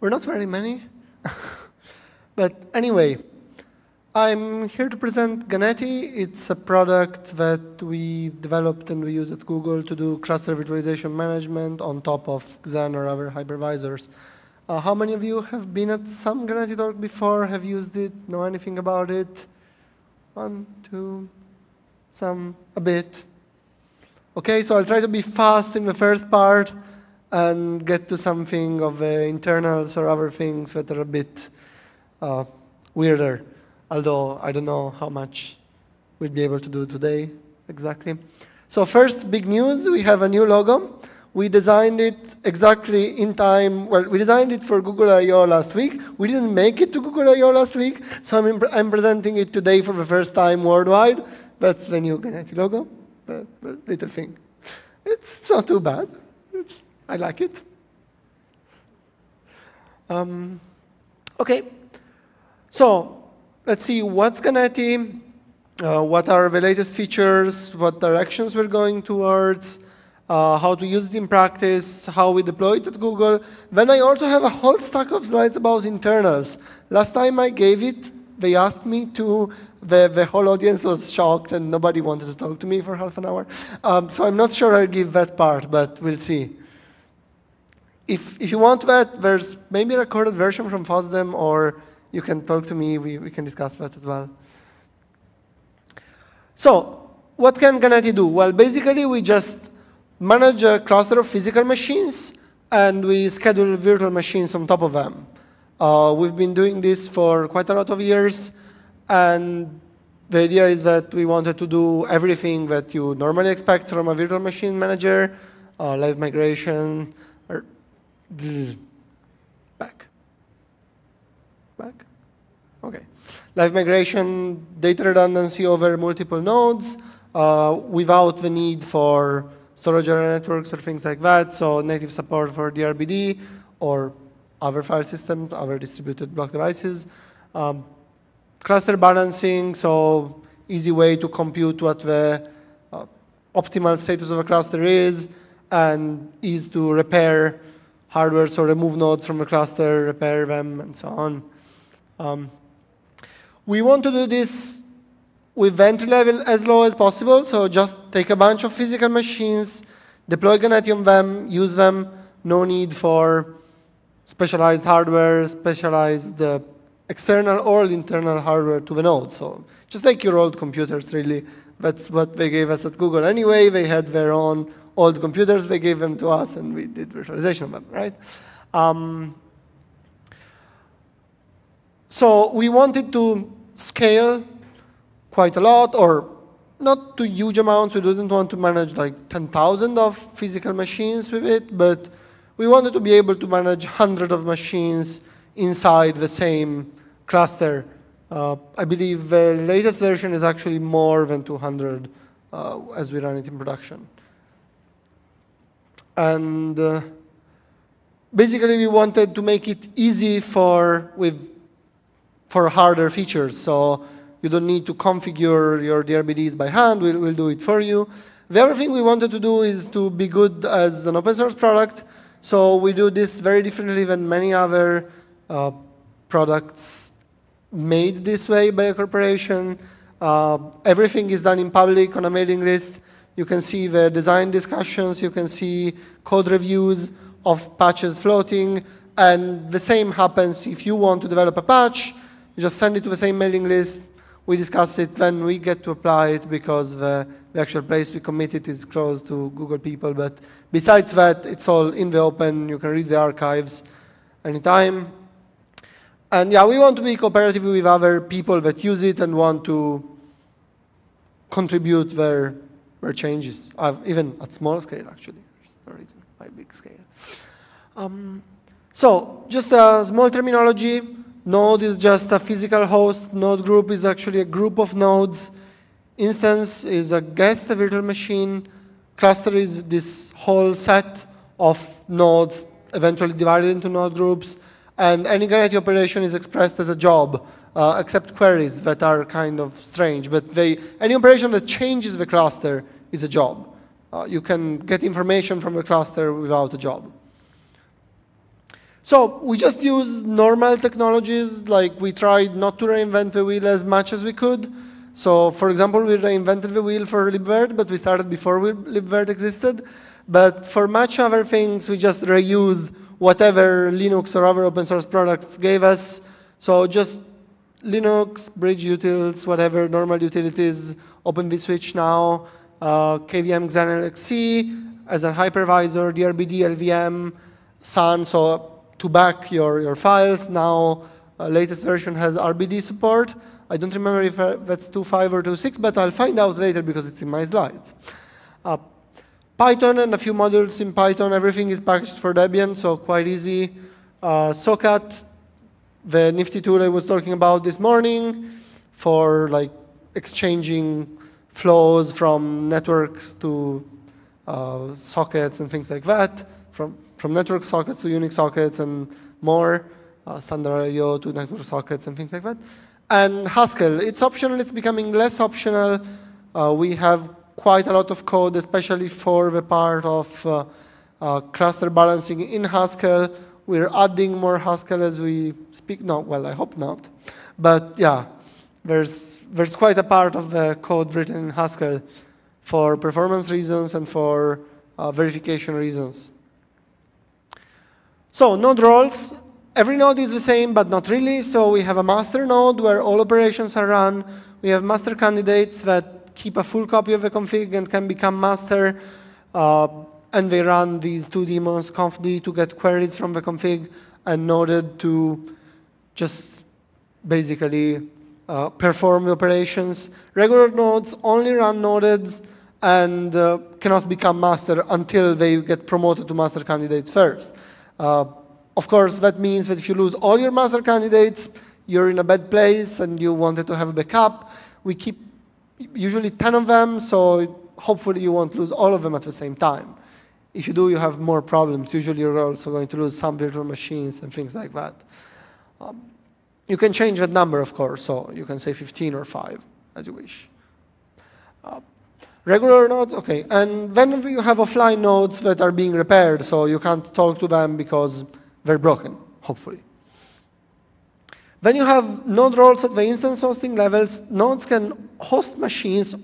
We're not very many. but anyway, I'm here to present Ganeti. It's a product that we developed and we use at Google to do cluster virtualization management on top of Xen or other hypervisors. Uh, how many of you have been at some Ganeti talk before, have used it, know anything about it? One, two, some, a bit. Okay, so I'll try to be fast in the first part and get to something of the internals or other things that are a bit uh, weirder although I don't know how much we'll be able to do today exactly. So first, big news, we have a new logo. We designed it exactly in time. Well, we designed it for Google I.O. last week. We didn't make it to Google I.O. last week, so I'm, I'm presenting it today for the first time worldwide. That's the new Ganeti logo, the, the little thing. It's not too bad. I like it. Um, okay, so let's see what's Ganeti, uh, what are the latest features, what directions we're going towards, uh, how to use it in practice, how we deploy it at Google. Then I also have a whole stack of slides about internals. Last time I gave it, they asked me to, the, the whole audience was shocked and nobody wanted to talk to me for half an hour. Um, so I'm not sure I'll give that part, but we'll see. If, if you want that, there's maybe a recorded version from FOSDEM or you can talk to me. We, we can discuss that as well. So what can Ganeti do? Well, basically, we just manage a cluster of physical machines, and we schedule virtual machines on top of them. Uh, we've been doing this for quite a lot of years, and the idea is that we wanted to do everything that you normally expect from a virtual machine manager, uh, live migration, back. Back? Okay. Live migration, data redundancy over multiple nodes uh, without the need for storage area networks or things like that. So native support for DRBD or other file systems, other distributed block devices. Um, cluster balancing, so easy way to compute what the uh, optimal status of a cluster is and is to repair hardware, so remove nodes from the cluster, repair them, and so on. Um, we want to do this with entry level as low as possible, so just take a bunch of physical machines, deploy Ganeti on them, use them, no need for specialized hardware, specialized uh, external or internal hardware to the node. So just like your old computers, really. That's what they gave us at Google anyway. They had their own old computers. They gave them to us, and we did virtualization of them, right? Um, so we wanted to scale quite a lot, or not to huge amounts. We didn't want to manage like 10,000 of physical machines with it, but we wanted to be able to manage hundreds of machines inside the same cluster. Uh, I believe the latest version is actually more than 200 uh, as we run it in production. And uh, basically we wanted to make it easy for, with for harder features. So you don't need to configure your DRBDs by hand. We'll, we'll do it for you. The other thing we wanted to do is to be good as an open source product. So we do this very differently than many other uh, products made this way by a corporation. Uh, everything is done in public on a mailing list. You can see the design discussions. You can see code reviews of patches floating. And the same happens if you want to develop a patch. You just send it to the same mailing list. We discuss it, then we get to apply it because the, the actual place we commit it is close to Google people. But besides that, it's all in the open. You can read the archives anytime. And yeah, we want to be cooperative with other people that use it and want to contribute their, their changes, even at small scale, actually. There's no reason big scale. Um, so, just a small terminology. Node is just a physical host. Node group is actually a group of nodes. Instance is a guest, a virtual machine. Cluster is this whole set of nodes eventually divided into node groups. And any Ganeti operation is expressed as a job, uh, except queries that are kind of strange. But they, any operation that changes the cluster is a job. Uh, you can get information from the cluster without a job. So we just use normal technologies, like we tried not to reinvent the wheel as much as we could. So for example, we reinvented the wheel for libvirt, but we started before libvirt existed. But for much other things, we just reused whatever Linux or other open source products gave us. So just Linux, bridge utils, whatever normal utilities, Open vSwitch now, uh, KVM XenLXC as a hypervisor, DRBD, LVM, Sun, so to back your, your files. Now, uh, latest version has RBD support. I don't remember if uh, that's 2.5 or 2.6, but I'll find out later because it's in my slides. Uh, Python and a few modules in Python. Everything is packaged for Debian, so quite easy. Uh, Socat, the nifty tool I was talking about this morning for like exchanging flows from networks to uh, sockets and things like that, from, from network sockets to Unix sockets and more, uh, standard I.O. to network sockets and things like that. And Haskell, it's optional, it's becoming less optional. Uh, we have quite a lot of code, especially for the part of uh, uh, cluster balancing in Haskell. We're adding more Haskell as we speak. No, well, I hope not. But yeah, there's, there's quite a part of the code written in Haskell for performance reasons and for uh, verification reasons. So node roles, every node is the same, but not really. So we have a master node where all operations are run. We have master candidates that keep a full copy of the config and can become master. Uh, and they run these two daemons, confd, to get queries from the config, and noded to just basically uh, perform operations. Regular nodes only run noded and uh, cannot become master until they get promoted to master candidates first. Uh, of course, that means that if you lose all your master candidates, you're in a bad place and you wanted to have a backup. We keep usually 10 of them, so hopefully you won't lose all of them at the same time. If you do, you have more problems. Usually you're also going to lose some virtual machines and things like that. Um, you can change that number, of course, so you can say 15 or 5, as you wish. Uh, regular nodes, okay. And then you have offline nodes that are being repaired, so you can't talk to them because they're broken, hopefully. Then you have node roles at the instance hosting levels. Nodes can host machines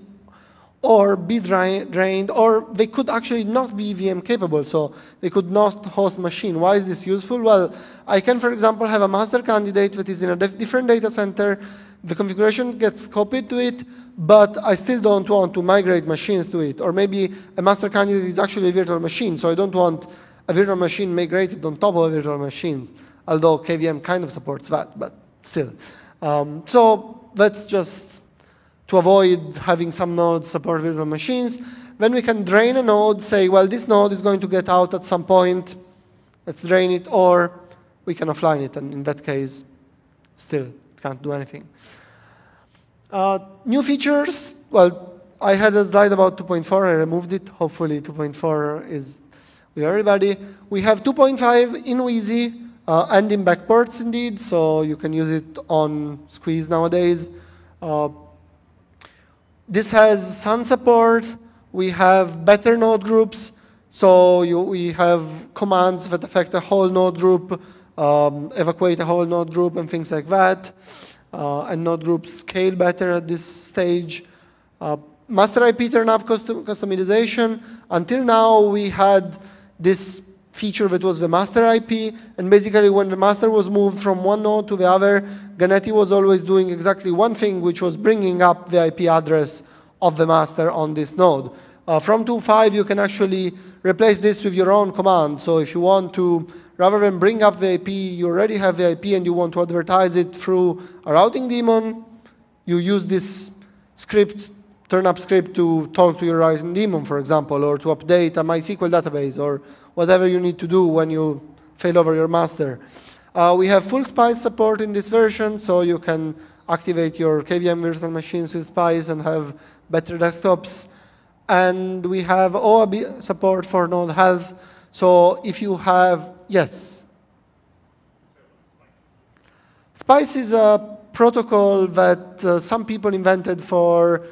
or be drained, or they could actually not be VM capable, so they could not host machine. Why is this useful? Well, I can, for example, have a master candidate that is in a different data center. The configuration gets copied to it, but I still don't want to migrate machines to it. Or maybe a master candidate is actually a virtual machine, so I don't want a virtual machine migrated on top of a virtual machine, although KVM kind of supports that. But still. Um, so that's just to avoid having some nodes support virtual machines. Then we can drain a node, say, well, this node is going to get out at some point. Let's drain it, or we can offline it, and in that case, still it can't do anything. Uh, new features, well, I had a slide about 2.4, I removed it. Hopefully 2.4 is with everybody. We have 2.5 in Wheezy, uh, and in backports indeed, so you can use it on Squeeze nowadays. Uh, this has Sun support. We have better node groups. So you, we have commands that affect a whole node group, um, evacuate a whole node group and things like that. Uh, and node groups scale better at this stage. Uh, master IP turn up custom customization. Until now, we had this feature that was the master IP, and basically when the master was moved from one node to the other, Ganeti was always doing exactly one thing, which was bringing up the IP address of the master on this node. Uh, from 2.5, you can actually replace this with your own command. So if you want to, rather than bring up the IP, you already have the IP and you want to advertise it through a routing daemon, you use this script turn up script to talk to your routing daemon, for example, or to update a MySQL database, or whatever you need to do when you fail over your master. Uh, we have full SPICE support in this version, so you can activate your KVM virtual machines with SPICE and have better desktops. And we have OOB support for node health. So if you have, yes? SPICE is a protocol that uh, some people invented for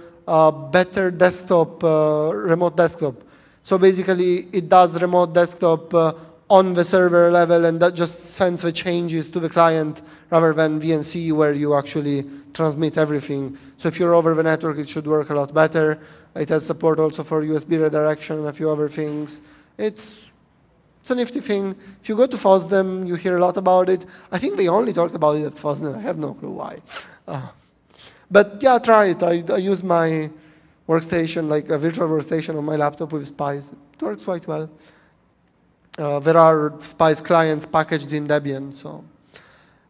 better desktop, uh, remote desktop. So basically, it does remote desktop uh, on the server level, and that just sends the changes to the client rather than VNC, where you actually transmit everything. So if you're over the network, it should work a lot better. It has support also for USB redirection and a few other things. It's, it's a nifty thing. If you go to FOSDEM, you hear a lot about it. I think they only talk about it at FOSDEM. I have no clue why. Uh, but yeah, try it. I, I use my workstation, like a virtual workstation on my laptop with Spice. It works quite well. Uh, there are Spice clients packaged in Debian. So,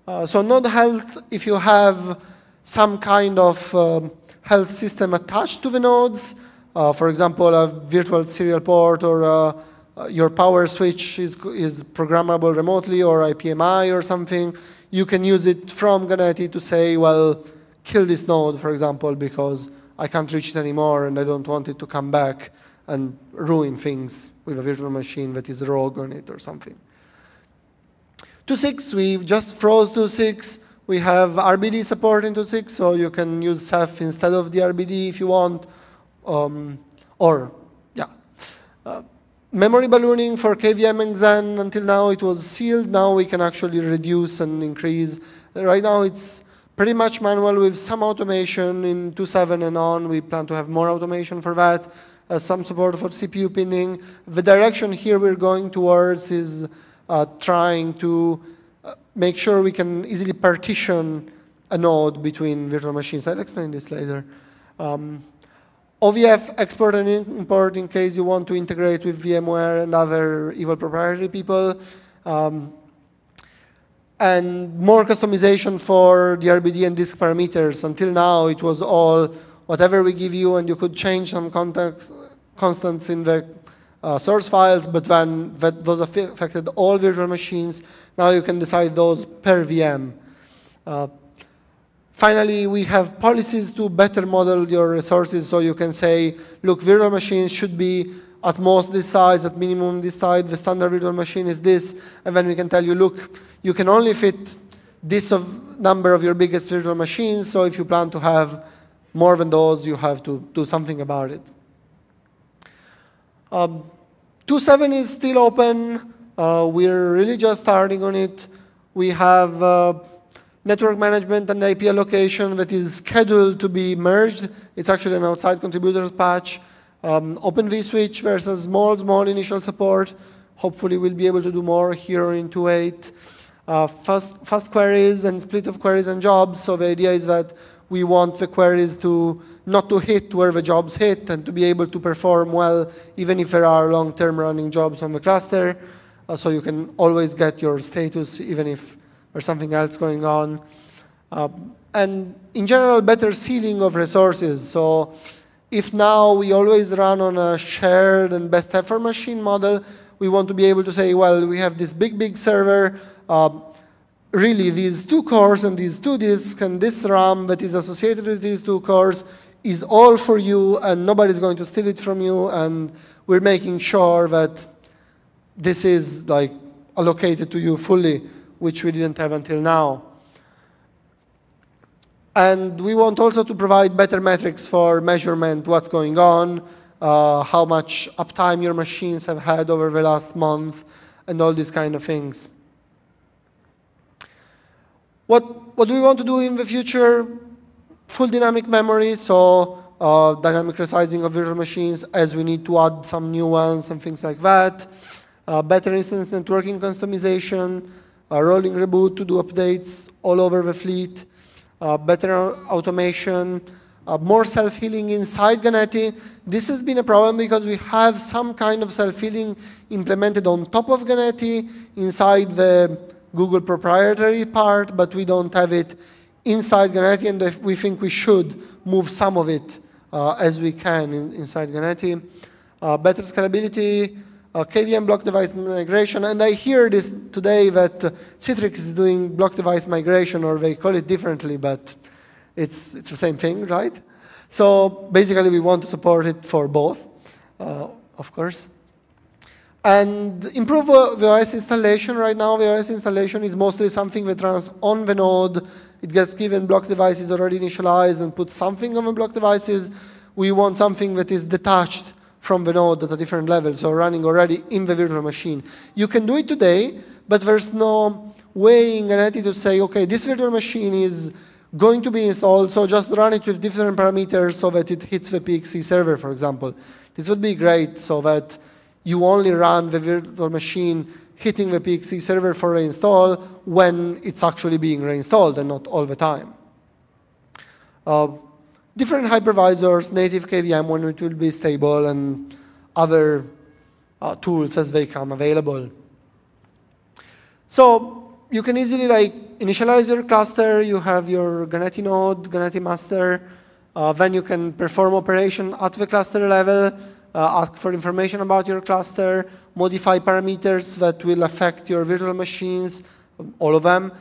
uh, so node health, if you have some kind of um, health system attached to the nodes, uh, for example, a virtual serial port or uh, uh, your power switch is, is programmable remotely or IPMI or something, you can use it from Ganeti to say, well, kill this node, for example, because I can't reach it anymore and I don't want it to come back and ruin things with a virtual machine that is rogue on it or something. 2.6, we just froze 2.6. We have RBD support in 2.6, so you can use Ceph instead of DRBD if you want. Um, or, yeah. Uh, memory ballooning for KVM and Xen, until now it was sealed. Now we can actually reduce and increase. Right now it's pretty much manual with some automation in 2.7 and on. We plan to have more automation for that. Uh, some support for CPU pinning. The direction here we're going towards is uh, trying to uh, make sure we can easily partition a node between virtual machines. I'll explain this later. Um, OVF export and import in case you want to integrate with VMware and other evil proprietary people. Um, and more customization for DRBD and disk parameters. Until now, it was all whatever we give you, and you could change some context, constants in the uh, source files, but then that those affected all virtual machines. Now you can decide those per VM. Uh, finally, we have policies to better model your resources, so you can say, look, virtual machines should be at most this size, at minimum this size, the standard virtual machine is this, and then we can tell you, look, you can only fit this of number of your biggest virtual machines, so if you plan to have more than those, you have to do something about it. Um, 2.7 is still open. Uh, we're really just starting on it. We have uh, network management and IP allocation that is scheduled to be merged. It's actually an outside contributors patch. Um, Open vSwitch versus small, small initial support. Hopefully we'll be able to do more here in 2.8. Uh, fast, fast queries and split of queries and jobs. So the idea is that we want the queries to not to hit where the jobs hit and to be able to perform well even if there are long-term running jobs on the cluster. Uh, so you can always get your status even if there's something else going on. Uh, and in general, better sealing of resources. So if now we always run on a shared and best effort machine model, we want to be able to say, well, we have this big, big server. Uh, really, these two cores and these two disks and this RAM that is associated with these two cores is all for you and nobody's going to steal it from you. And we're making sure that this is like allocated to you fully, which we didn't have until now. And we want also to provide better metrics for measurement, what's going on, uh, how much uptime your machines have had over the last month, and all these kind of things. What, what do we want to do in the future? Full dynamic memory, so uh, dynamic resizing of virtual machines as we need to add some new ones and things like that. Uh, better instance networking customization, A rolling reboot to do updates all over the fleet, uh, better automation, uh, more self-healing inside Ganeti. This has been a problem because we have some kind of self-healing implemented on top of Ganeti inside the Google proprietary part, but we don't have it inside Ganeti, and we think we should move some of it uh, as we can in, inside Ganeti. Uh, better scalability, uh, KVM block device migration, and I hear this today that uh, Citrix is doing block device migration, or they call it differently, but it's, it's the same thing, right? So basically, we want to support it for both, uh, of course. And improve the OS installation. Right now, the OS installation is mostly something that runs on the node. It gets given block devices already initialized and puts something on the block devices. We want something that is detached from the node at a different level, so running already in the virtual machine. You can do it today, but there's no way in Ganeti to say, okay, this virtual machine is going to be installed, so just run it with different parameters so that it hits the PXE server, for example. This would be great so that you only run the virtual machine hitting the PXE server for reinstall when it's actually being reinstalled and not all the time. Uh, different hypervisors, native KVM when it will be stable, and other uh, tools as they come available. So you can easily like initialize your cluster. You have your Ganeti node, Ganeti master. Uh, then you can perform operation at the cluster level, uh, ask for information about your cluster, modify parameters that will affect your virtual machines, all of them.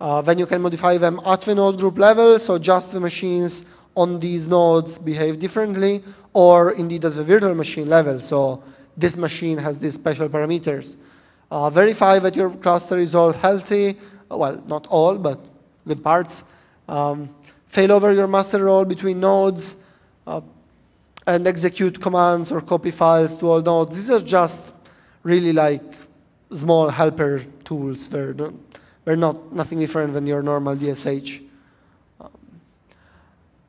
Uh, then you can modify them at the node group level, so just the machines on these nodes behave differently, or indeed at the virtual machine level, so this machine has these special parameters. Uh, verify that your cluster is all healthy, well, not all, but good parts. Um, fail over your master role between nodes, uh, and execute commands or copy files to all nodes. These are just really like small helper tools. They're they're not nothing different than your normal DSH.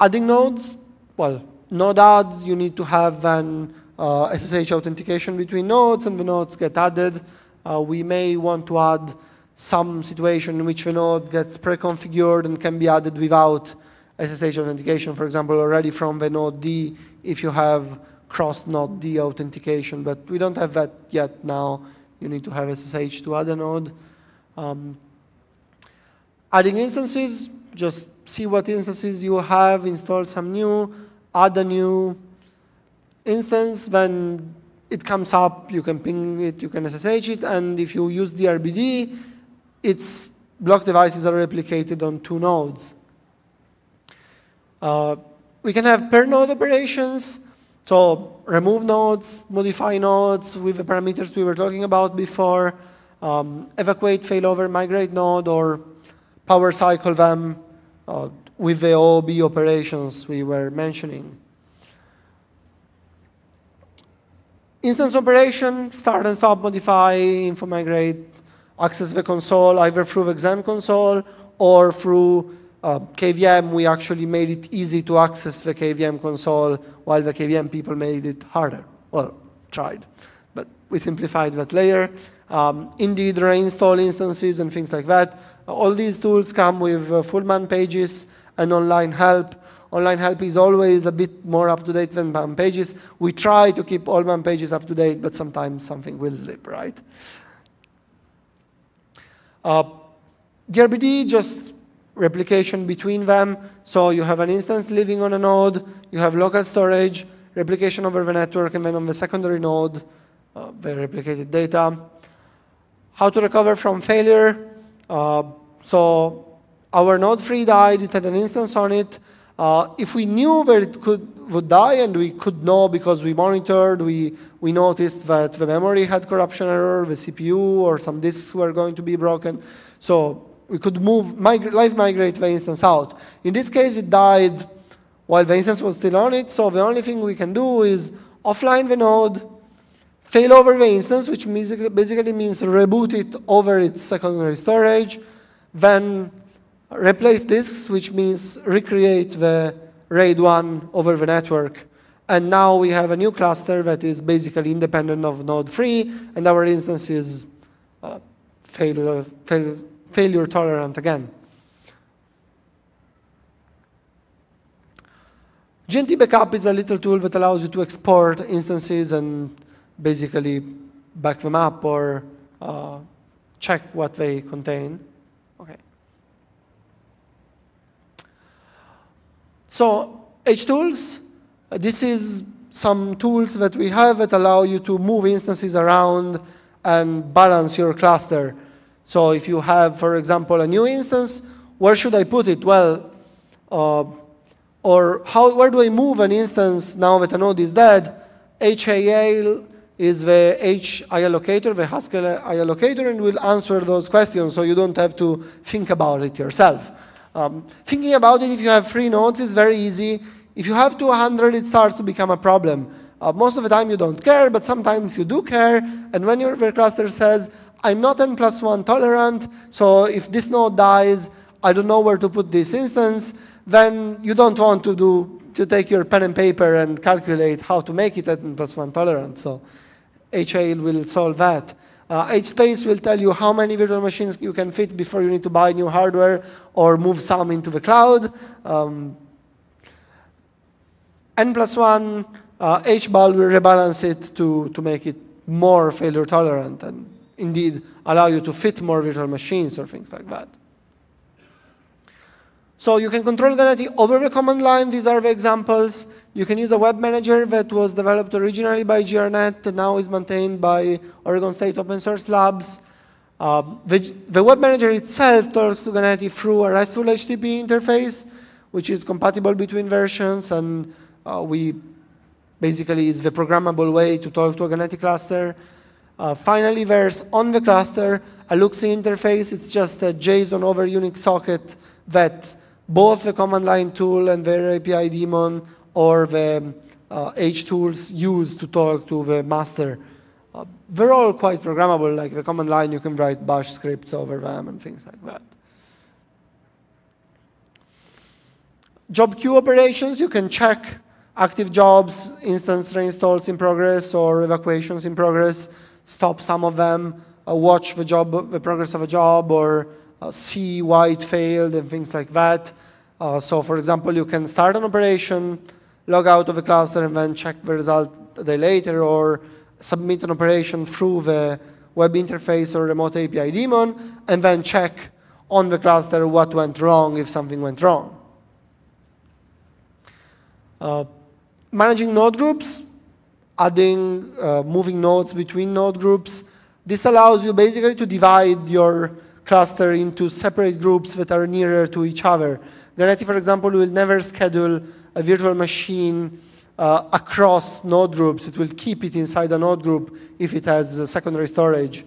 Adding nodes, well, node adds, you need to have an uh, SSH authentication between nodes and the nodes get added. Uh, we may want to add some situation in which the node gets pre-configured and can be added without SSH authentication, for example, already from the noded if you have cross-noded authentication, but we don't have that yet now. You need to have SSH to add a node. Um, adding instances, just see what instances you have, install some new, add a new instance. When it comes up, you can ping it, you can SSH it, and if you use DRBD, its block devices are replicated on two nodes. Uh, we can have per node operations, so remove nodes, modify nodes with the parameters we were talking about before, um, evacuate, failover, migrate node, or power cycle them with the OOB operations we were mentioning. Instance operation, start and stop, modify, info migrate, access the console either through the Xen console or through uh, KVM, we actually made it easy to access the KVM console, while the KVM people made it harder. Well, tried, but we simplified that layer. Um, indeed, reinstall instances and things like that. All these tools come with uh, full man pages and online help. Online help is always a bit more up to date than man pages. We try to keep all man pages up to date, but sometimes something will slip, right? Uh, DRBD just replication between them. So you have an instance living on a node, you have local storage, replication over the network, and then on the secondary node, uh, the replicated data. How to recover from failure. Uh, so our node 3 died, it had an instance on it. Uh, if we knew where it could would die, and we could know because we monitored, we, we noticed that the memory had corruption error, the CPU or some disks were going to be broken. So we could move, migrate, live migrate the instance out. In this case, it died while the instance was still on it, so the only thing we can do is offline the node, fail over the instance, which basically means reboot it over its secondary storage, then replace disks, which means recreate the RAID 1 over the network. And now we have a new cluster that is basically independent of node 3, and our instance is uh, fail, fail, failure tolerant again. GNT backup is a little tool that allows you to export instances and basically back them up or uh, check what they contain. Okay. So HTools, this is some tools that we have that allow you to move instances around and balance your cluster. So if you have, for example, a new instance, where should I put it? Well, uh, or how, where do I move an instance now that a node is dead? HAIL is the H allocator, the Haskell allocator, and will answer those questions so you don't have to think about it yourself. Um, thinking about it if you have three nodes it's very easy. If you have 200, it starts to become a problem. Uh, most of the time you don't care, but sometimes you do care. And when your cluster says, I'm not n plus 1 tolerant, so if this node dies, I don't know where to put this instance, then you don't want to do to take your pen and paper and calculate how to make it n plus 1 tolerant. So HAIL will solve that. Uh, HSpace will tell you how many virtual machines you can fit before you need to buy new hardware or move some into the cloud. Um, N plus 1, uh, HBAL will rebalance it to, to make it more failure tolerant and indeed allow you to fit more virtual machines or things like that. So you can control Ganeti over the command line. These are the examples. You can use a web manager that was developed originally by GRNet and now is maintained by Oregon State Open Source Labs. Uh, the, the, web manager itself talks to Ganeti through a RESTful HTTP interface, which is compatible between versions, and uh, we basically is the programmable way to talk to a Ganeti cluster. Uh, finally, there's on the cluster a LUXI interface. It's just a JSON over Unix socket that both the command line tool and their API daemon or the uh, H tools use to talk to the master. Uh, they're all quite programmable, like the command line, you can write bash scripts over them and things like that. Job queue operations, you can check active jobs, instance reinstalls in progress or evacuations in progress, stop some of them, uh, watch the job, the progress of a job, or see why it failed and things like that. Uh, so for example, you can start an operation, log out of the cluster and then check the result a day later or submit an operation through the web interface or remote API daemon and then check on the cluster what went wrong if something went wrong. Uh, managing node groups, adding, uh, moving nodes between node groups. This allows you basically to divide your cluster into separate groups that are nearer to each other. Ganeti, for example, will never schedule a virtual machine uh, across node groups. It will keep it inside a node group if it has secondary storage.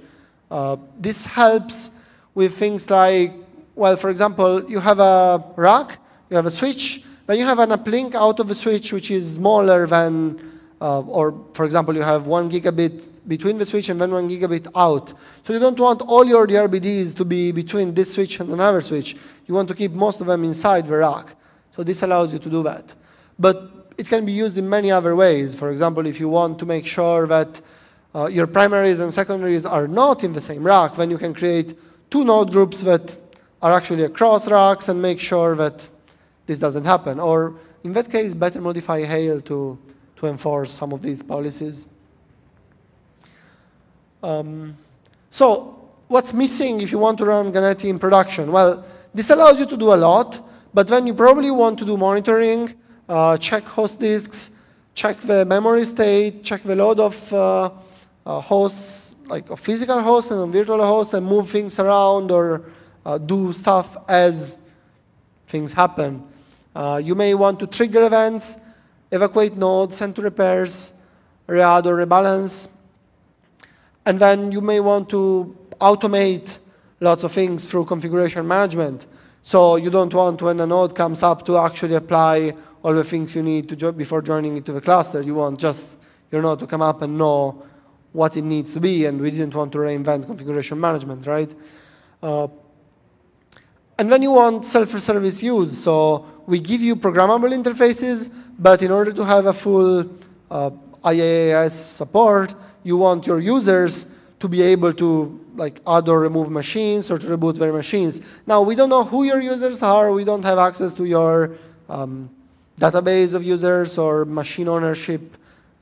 Uh, this helps with things like, well, for example, you have a rack, you have a switch, then you have an uplink out of a switch which is smaller than, uh, or for example, you have one gigabit between the switch and then one gigabit out. So you don't want all your DRBDs to be between this switch and another switch. You want to keep most of them inside the rack. So this allows you to do that. But it can be used in many other ways. For example, if you want to make sure that uh, your primaries and secondaries are not in the same rack, then you can create two node groups that are actually across racks and make sure that this doesn't happen. Or in that case, better modify HAIL to, to enforce some of these policies. Um, so what's missing if you want to run Ganeti in production? Well, this allows you to do a lot, but then you probably want to do monitoring, uh, check host disks, check the memory state, check the load of uh, uh, hosts, like a physical host and a virtual host, and move things around or uh, do stuff as things happen. Uh, you may want to trigger events, evacuate nodes, send to repairs, readd or rebalance, and then you may want to automate lots of things through configuration management. So you don't want when a node comes up to actually apply all the things you need to jo before joining it to the cluster. You want just your node to come up and know what it needs to be, and we didn't want to reinvent configuration management, right? Uh, and then you want self-service use. So we give you programmable interfaces, but in order to have a full uh, IaaS support, you want your users to be able to like add or remove machines or to reboot their machines. Now, we don't know who your users are. We don't have access to your um, database of users or machine ownership.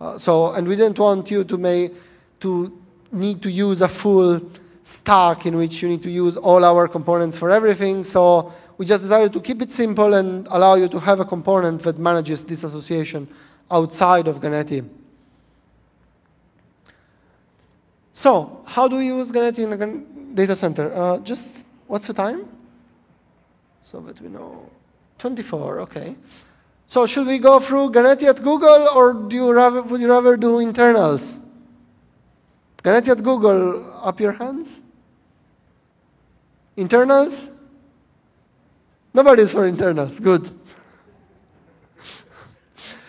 Uh, so, and we didn't want you to, make, to need to use a full stack in which you need to use all our components for everything. So we just decided to keep it simple and allow you to have a component that manages this association outside of Ganeti. So how do we use Ganeti in a data center? Uh, just, what's the time? So that we know. 24, okay. So should we go through Ganeti at Google or do you rather, would you rather do internals? Ganeti at Google, up your hands? Internals? Nobody's for internals, good.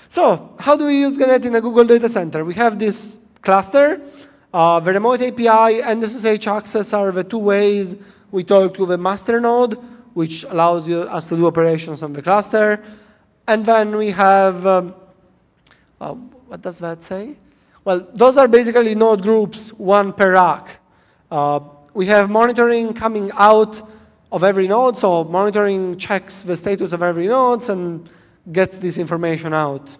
So how do we use Ganeti in a Google data center? We have this cluster. Uh, the remote API and SSH access are the two ways we talk to the master node, which allows you, us to do operations on the cluster. And then we have, um, uh, what does that say? Well, those are basically node groups, one per rack. Uh, we have monitoring coming out of every node, so monitoring checks the status of every node and gets this information out.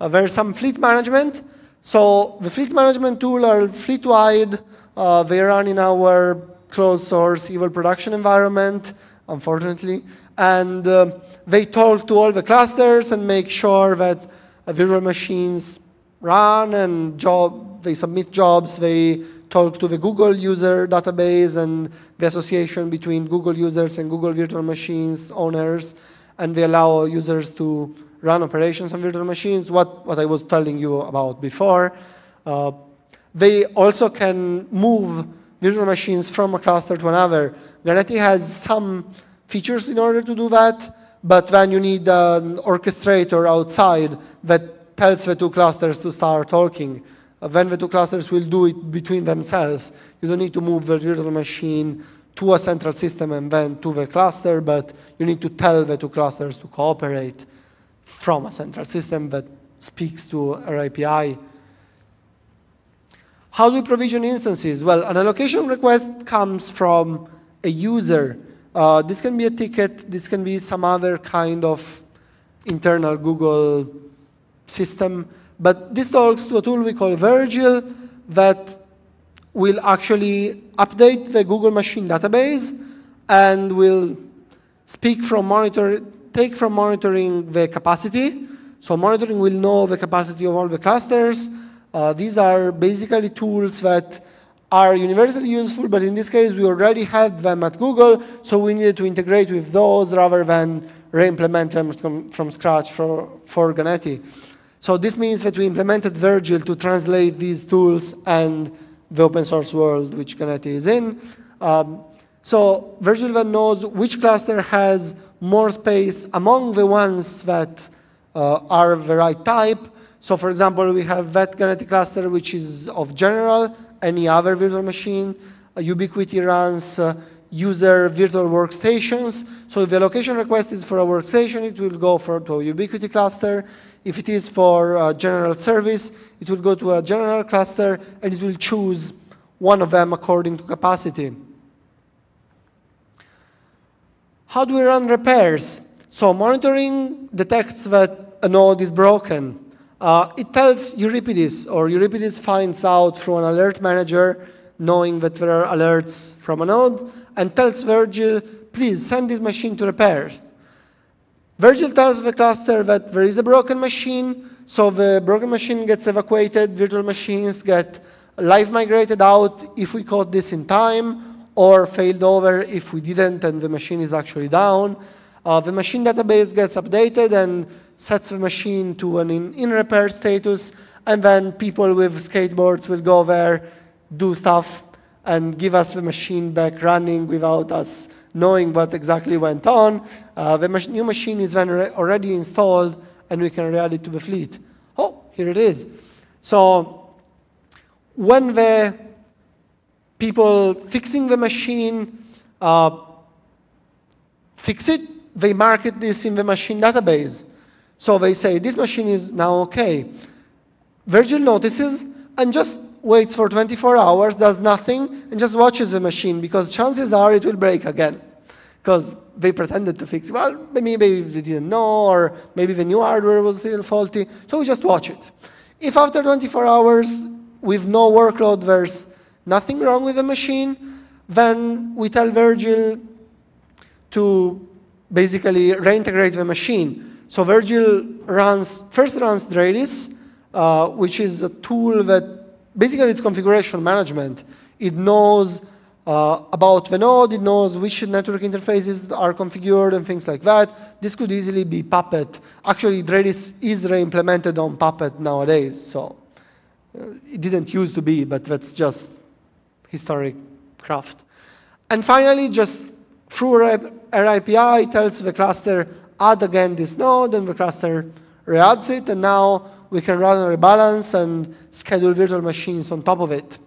Uh, there's some fleet management. So the fleet management tool are fleet-wide. Uh, they run in our closed source Evil production environment, unfortunately. And uh, they talk to all the clusters and make sure that uh, virtual machines run and job, they submit jobs, they talk to the Google user database and the association between Google users and Google virtual machines owners, and they allow users to run operations on virtual machines, what, what I was telling you about before. Uh, they also can move virtual machines from a cluster to another. Ganeti has some features in order to do that, but then you need an orchestrator outside that tells the two clusters to start talking. Then the two clusters will do it between themselves. You don't need to move the virtual machine to a central system and then to the cluster, but you need to tell the two clusters to cooperate from a central system that speaks to our API. How do we provision instances? Well, an allocation request comes from a user. Uh, this can be a ticket. This can be some other kind of internal Google system. But this talks to a tool we call Virgil that will actually update the Google machine database and will speak from monitor, take from monitoring the capacity. So monitoring will know the capacity of all the clusters. Uh, these are basically tools that are universally useful, but in this case, we already have them at Google, so we needed to integrate with those rather than re-implement them from, from scratch for, for. So this means that we implemented Virgil to translate these tools and the open source world which Ganeti is in. Um, so Virgil then knows which cluster has more space among the ones that uh, are the right type, so for example, we have that Ganeti cluster, which is of general, any other virtual machine. Uh, Ubiquiti runs uh, user virtual workstations. So if the location request is for a workstation, it will go for to a Ubiquity cluster. If it is for general service, it will go to a general cluster, and it will choose one of them according to capacity. How do we run repairs? So monitoring detects that a node is broken. Uh, it tells Euripides, or Euripides finds out through an alert manager, knowing that there are alerts from a node, and tells Virgil, please send this machine to repair. Virgil tells the cluster that there is a broken machine, so the broken machine gets evacuated, virtual machines get live migrated out if we caught this in time, or failed over if we didn't and the machine is actually down. Uh, the machine database gets updated and sets the machine to an in, in repair status, and then people with skateboards will go there, do stuff, and give us the machine back running without us knowing what exactly went on. Uh, the mach new machine is then already installed, and we can add it to the fleet. Oh, here it is. So when the people fixing the machine uh, fix it, they market this in the machine database. So they say, this machine is now okay. Virgil notices and just waits for 24 hours, does nothing, and just watches the machine because chances are it will break again. Because they pretended to fix it. Well, maybe they didn't know, or maybe the new hardware was still faulty. So we just watch it. If after 24 hours, with no workload, there's nothing wrong with the machine, then we tell Virgil to basically reintegrate the machine. So Virgil runs, first runs Dradis, uh, which is a tool that basically it's configuration management. It knows uh, about the node, it knows which network interfaces are configured and things like that. This could easily be Puppet. Actually, Dradis is re-implemented on Puppet nowadays, so uh, it didn't used to be, but that's just historic craft. And finally, just through our API tells the cluster add again this node, and the cluster readds it, and now we can run a rebalance and schedule virtual machines on top of it.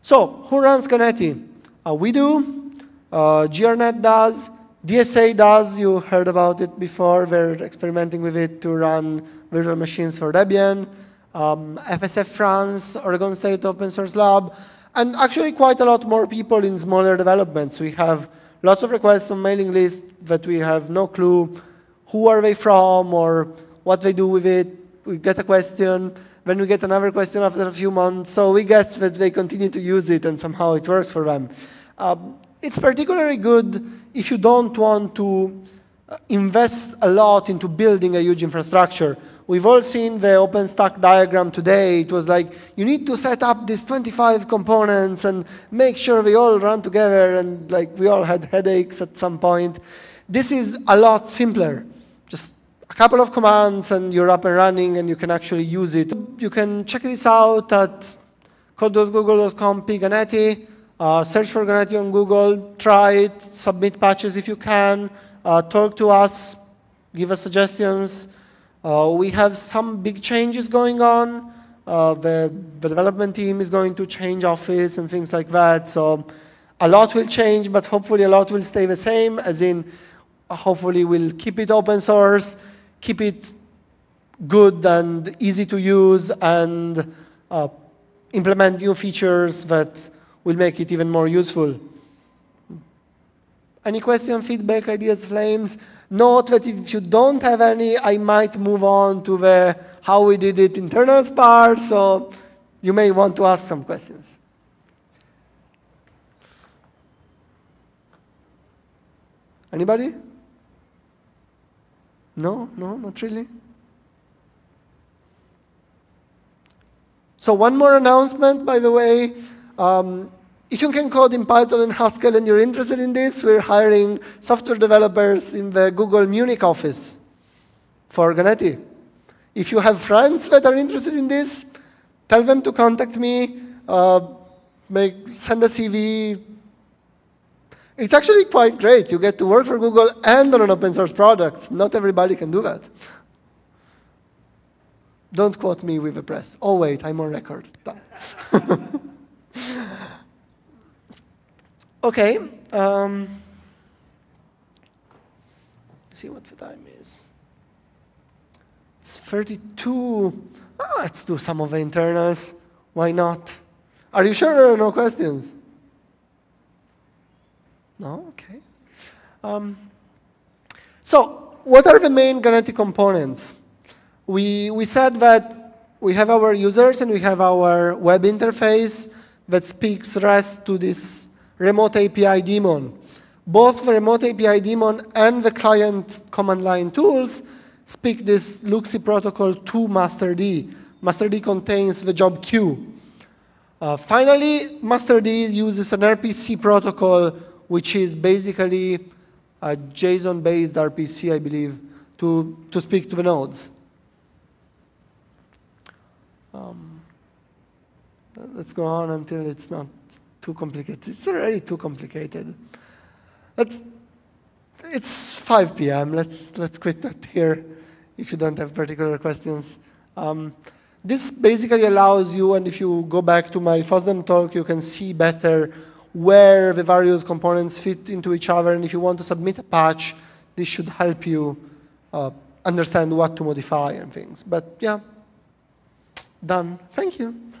So, who runs Ganeti? Uh, we do, uh, GRNet does, DSA does, you heard about it before, we're experimenting with it to run virtual machines for Debian. Um, FSF France, Oregon State Open Source Lab, and actually quite a lot more people in smaller developments. We have lots of requests on mailing lists that we have no clue who are they from or what they do with it. We get a question, then we get another question after a few months, so we guess that they continue to use it and somehow it works for them. Um, it's particularly good if you don't want to uh, invest a lot into building a huge infrastructure. We've all seen the OpenStack diagram today. It was like, you need to set up these 25 components and make sure we all run together, and like we all had headaches at some point. This is a lot simpler. A couple of commands and you're up and running and you can actually use it. You can check this out at code.google.com pganeti. Uh, search for Ganeti on Google, try it, submit patches if you can, uh, talk to us, give us suggestions. Uh, we have some big changes going on. Uh, the, the, development team is going to change office and things like that. So a lot will change, but hopefully a lot will stay the same, as in hopefully we'll keep it open source, keep it good and easy to use, and uh, implement new features that will make it even more useful. Any question, feedback, ideas, flames? Note that if you don't have any, I might move on to the how we did it internals part, so you may want to ask some questions. Anybody? No, no, not really. So one more announcement, by the way. Um, if you can code in Python and Haskell and you're interested in this, we're hiring software developers in the Google Munich office for Ganeti. If you have friends that are interested in this, tell them to contact me, uh, make, send a CV. It's actually quite great. You get to work for Google and on an open source product. Not everybody can do that. Don't quote me with the press. Oh, wait, I'm on record. Okay. Um, see what the time is. It's 32. Oh, let's do some of the internals. Why not? Are you sure there are no questions? No? Okay. Um, so, what are the main Ganeti components? We, we said that we have our users and we have our web interface that speaks REST to this remote API daemon. Both the remote API daemon and the client command line tools speak this LUXI protocol to masterd. Masterd contains the job queue. Uh, finally, masterd uses an RPC protocol, which is basically a JSON-based RPC, I believe, to, to speak to the nodes. Um, let's go on until it's not too complicated. It's already too complicated. Let's, it's 5 p.m. Let's, let's quit that here if you don't have particular questions. Um, this basically allows you, and if you go back to my FOSDEM talk, you can see better where the various components fit into each other. And if you want to submit a patch, this should help you uh, understand what to modify and things. But yeah, done. Thank you.